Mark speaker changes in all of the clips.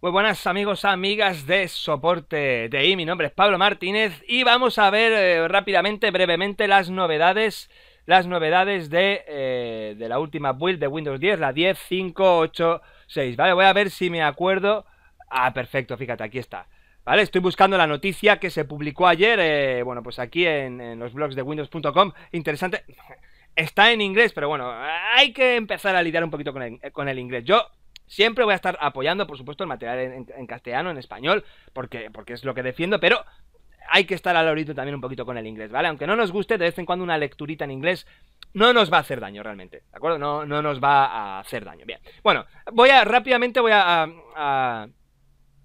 Speaker 1: Muy buenas amigos, amigas de soporte TI, mi nombre es Pablo Martínez y vamos a ver eh, rápidamente, brevemente las novedades, las novedades de, eh, de la última build de Windows 10, la 10.586, ¿vale? Voy a ver si me acuerdo, ah, perfecto, fíjate, aquí está, ¿vale? Estoy buscando la noticia que se publicó ayer, eh, bueno, pues aquí en, en los blogs de windows.com, interesante, está en inglés, pero bueno, hay que empezar a lidiar un poquito con el, con el inglés, yo Siempre voy a estar apoyando, por supuesto, el material en, castellano, en español, porque, porque es lo que defiendo, pero hay que estar al orito también un poquito con el inglés, ¿vale? Aunque no nos guste de vez en cuando una lecturita en inglés, no nos va a hacer daño realmente, ¿de acuerdo? No, no nos va a hacer daño. Bien, bueno, voy a rápidamente voy a, a,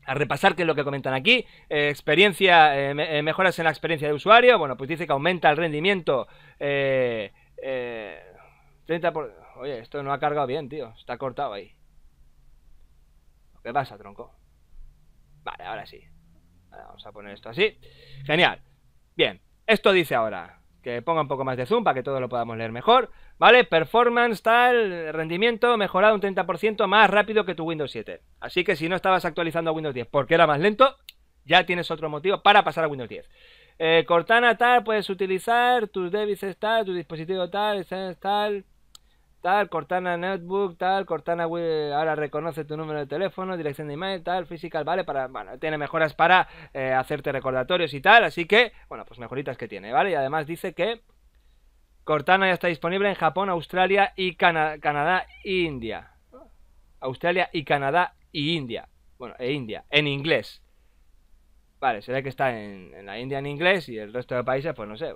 Speaker 1: repasar qué es lo que comentan aquí. Eh, experiencia, eh, eh, mejoras en la experiencia de usuario. Bueno, pues dice que aumenta el rendimiento. 30 por... Oye, esto no ha cargado bien, tío. Está cortado ahí. ¿Qué pasa, tronco? Vale, ahora sí. vamos a poner esto así. Genial. Bien, esto dice ahora que ponga un poco más de zoom para que todos lo podamos leer mejor. ¿Vale? Performance, tal, rendimiento mejorado un 30% más rápido que tu Windows 7. Así que si no estabas actualizando a Windows 10 porque era más lento, ya tienes otro motivo para pasar a Windows 10. Eh, Cortana tal, puedes utilizar tus devices tal, tu dispositivo tal, tal, tal, Cortana Netbook, tal, Cortana ahora reconoce tu número de teléfono, dirección de email, tal, physical, ¿vale? Para, bueno, tiene mejoras para eh, hacerte recordatorios y tal, así que, bueno, pues mejoritas que tiene, ¿vale? Y además dice que Cortana ya está disponible en Japón, Australia y Canadá e India. Australia y Canadá y India. Bueno, e India, en inglés. Vale, se ve que está en la India en inglés y el resto de países, pues no sé,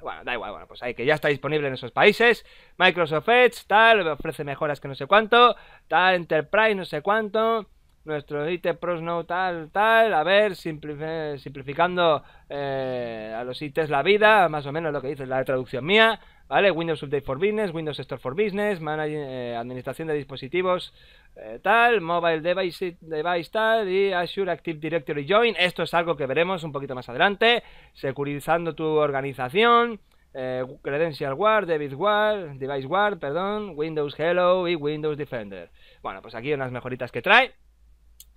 Speaker 1: bueno, da igual, bueno, pues hay que ya está disponible en esos países. Microsoft Edge, tal, ofrece mejoras que no sé cuánto, tal, Enterprise, no sé cuánto. Nuestro IT Pros no tal, tal, a ver, simplificando eh, a los ITs la vida, más o menos lo que dice la traducción mía, ¿vale? Windows Update for Business, Windows Store for Business, eh, administración de dispositivos, eh, tal, Mobile device, device tal, y Azure Active Directory Join. Esto es algo que veremos un poquito más adelante, securizando tu organización, Credential Guard, Device Guard, Device Guard, perdón, Windows Hello y Windows Defender. Bueno, pues aquí unas mejoritas que trae.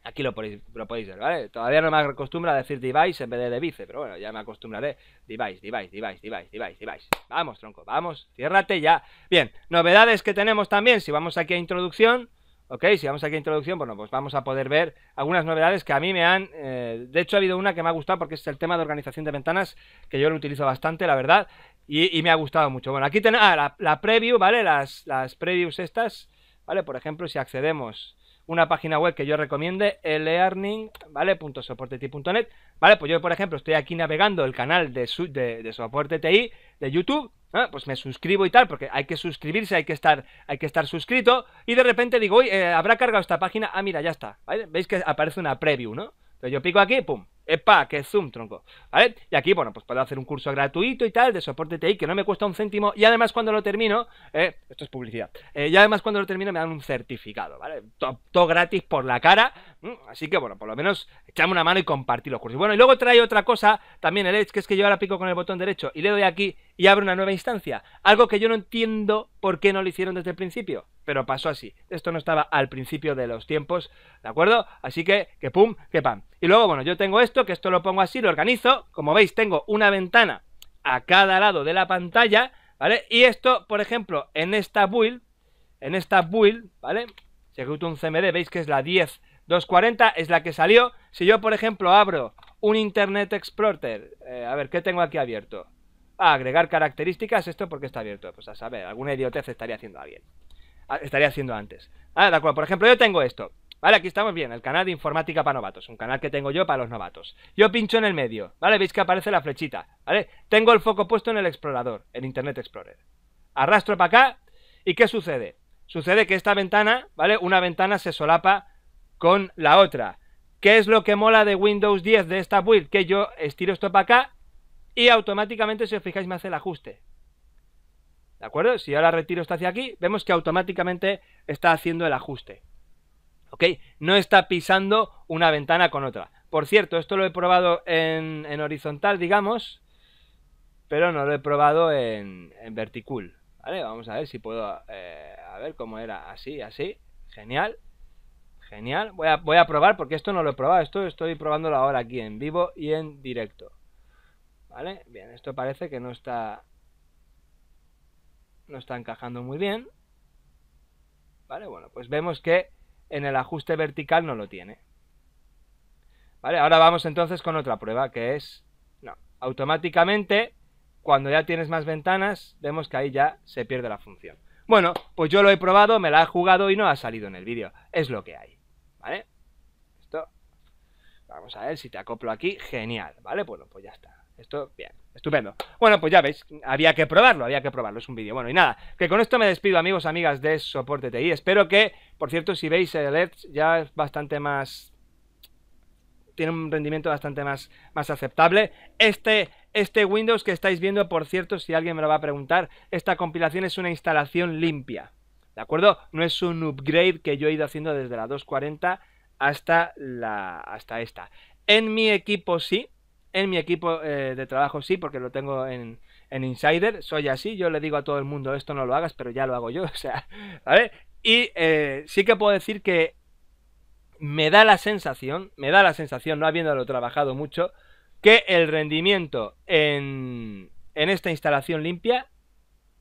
Speaker 1: Aquí lo podéis, lo podéis ver, ¿vale? Todavía no me acostumbro a decir device en vez de device, pero bueno, ya me acostumbraré. Device, device, device, device, device, device. Vamos, tronco, vamos, ciérrate ya. Bien, novedades que tenemos también, si vamos aquí a introducción, ok, si vamos aquí a introducción, bueno, pues vamos a poder ver algunas novedades que a mí me han... Eh, de hecho, ha habido una que me ha gustado porque es el tema de organización de ventanas, que yo lo utilizo bastante, la verdad, y, me ha gustado mucho. Bueno, aquí tenemos ah, la, la, preview, ¿vale? Las, las previews estas, ¿vale? Por ejemplo, si accedemos una página web que yo recomiende, learning, ¿vale? .soporteti.net, ¿vale? Pues yo, por ejemplo, estoy aquí navegando el canal de, de, soporte TI de YouTube, pues me suscribo y tal, porque hay que suscribirse, hay que estar, hay que estar suscrito, y de repente digo, uy, eh, habrá cargado esta página, ah, mira, ya está, ¿vale? Veis que aparece una preview, ¿no? Entonces yo pico aquí, pum, ¡Epa! ¡Qué zoom, tronco! ¿Vale? Y aquí, bueno, pues puedo hacer un curso gratuito y tal, de soporte TI, que no me cuesta un céntimo, y además cuando lo termino, eh, esto es publicidad, eh, y además cuando lo termino me dan un certificado, ¿vale? Todo, gratis por la cara, así que, bueno, por lo menos echame una mano y compartir los cursos. Bueno, y luego trae otra cosa, también el Edge, que es que yo ahora pico con el botón derecho y le doy aquí y abre una nueva instancia, algo que yo no entiendo por qué no lo hicieron desde el principio pero pasó así. Esto no estaba al principio de los tiempos, ¿de acuerdo? Así que, que pum, que pam. Y luego, bueno, yo tengo esto, que esto lo pongo así, lo organizo. Como veis, tengo una ventana a cada lado de la pantalla, ¿vale? Y esto, por ejemplo, en esta build, en esta build, ¿vale? Si ejecuto un CMD, veis que es la 10240, es la que salió. Si yo, por ejemplo, abro un Internet Explorer, eh, a ver, ¿qué tengo aquí abierto? Ah, agregar características, esto porque está abierto. Pues a saber, alguna idiotez estaría haciendo alguien. Ah, estaría haciendo antes. Ah, de acuerdo, por ejemplo, yo tengo esto. Vale, aquí estamos bien, el canal de informática para novatos, un canal que tengo yo para los novatos. Yo pincho en el medio, ¿vale? Veis que aparece la flechita, ¿vale? Tengo el foco puesto en el explorador, en Internet Explorer. Arrastro para acá, ¿y qué sucede? Sucede que esta ventana, ¿vale? Una ventana se solapa con la otra. ¿Qué es lo que mola de Windows 10 de esta build? Que yo estiro esto para acá y automáticamente, si os fijáis, me hace el ajuste. ¿De acuerdo? Si ahora retiro esto hacia aquí, vemos que automáticamente está haciendo el ajuste. ¿Ok? No está pisando una ventana con otra. Por cierto, esto lo he probado en, horizontal, digamos, pero no lo he probado en, en vertical. ¿Vale? Vamos a ver si puedo... Eh, a ver cómo era. Así, así. Genial. Genial. Voy a, voy a probar porque esto no lo he probado. Esto estoy probándolo ahora aquí en vivo y en directo. ¿Vale? Bien, esto parece que no está... No está encajando muy bien. ¿Vale? Bueno, pues vemos que en el ajuste vertical no lo tiene. ¿Vale? Ahora vamos entonces con otra prueba que es... No, automáticamente cuando ya tienes más ventanas vemos que ahí ya se pierde la función. Bueno, pues yo lo he probado, me la he jugado y no ha salido en el vídeo. Es lo que hay. ¿Vale? Esto... Vamos a ver si te acoplo aquí. Genial, ¿vale? Bueno, pues ya está. Esto, bien, estupendo. Bueno, pues ya veis, había que probarlo, había que probarlo, es un vídeo. Bueno, y nada, que con esto me despido, amigos, amigas de Soporte TI. Espero que, por cierto, si veis el alerts, ya es bastante más... Tiene un rendimiento bastante más, más aceptable. Este, este Windows que estáis viendo, por cierto, si alguien me lo va a preguntar, esta compilación es una instalación limpia. ¿De acuerdo? No es un upgrade que yo he ido haciendo desde la 240 hasta, la, hasta esta. En mi equipo sí, en mi equipo eh, de trabajo sí, porque lo tengo en, Insider, soy así, yo le digo a todo el mundo esto no lo hagas, pero ya lo hago yo, o sea, ¿vale? Y eh, sí que puedo decir que me da la sensación, me da la sensación, no habiéndolo trabajado mucho, que el rendimiento en, en esta instalación limpia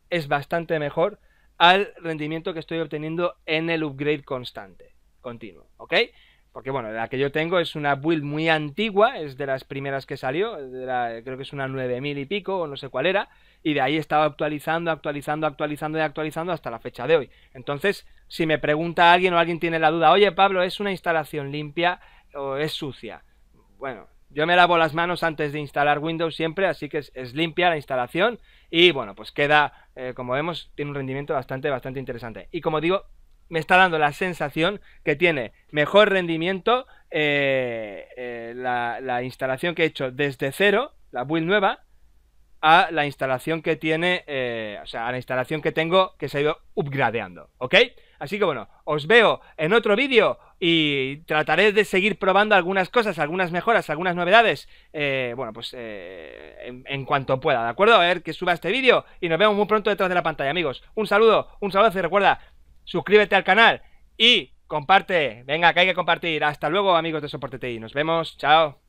Speaker 1: es bastante mejor al rendimiento que estoy obteniendo en el upgrade constante, continuo, ¿ok? Porque bueno, la que yo tengo es una build muy antigua, es de las primeras que salió, creo que es una 9000 y pico, o no sé cuál era, y de ahí estaba actualizando, actualizando, actualizando y actualizando hasta la fecha de hoy. Entonces, si me pregunta alguien o alguien tiene la duda, oye Pablo, ¿es una instalación limpia o es sucia? Bueno, yo me lavo las manos antes de instalar Windows siempre, así que es, limpia la instalación y bueno, pues queda, eh, como vemos, tiene un rendimiento bastante, bastante interesante. Y como digo, me está dando la sensación que tiene mejor rendimiento eh, eh, la, instalación que he hecho desde cero, la build nueva, a la instalación que tiene, eh, o sea, a la instalación que tengo que se ha ido upgradeando, ¿ok? Así que bueno, os veo en otro vídeo y trataré de seguir probando algunas cosas, algunas mejoras, algunas novedades, bueno, pues en, en, cuanto pueda, ¿de acuerdo? A ver que suba este vídeo y nos vemos muy pronto detrás de la pantalla, amigos. Un saludo, un saludo y recuerda, suscríbete al canal y comparte. Venga, que hay que compartir. Hasta luego, amigos de Soporte TI. Nos vemos. Chao.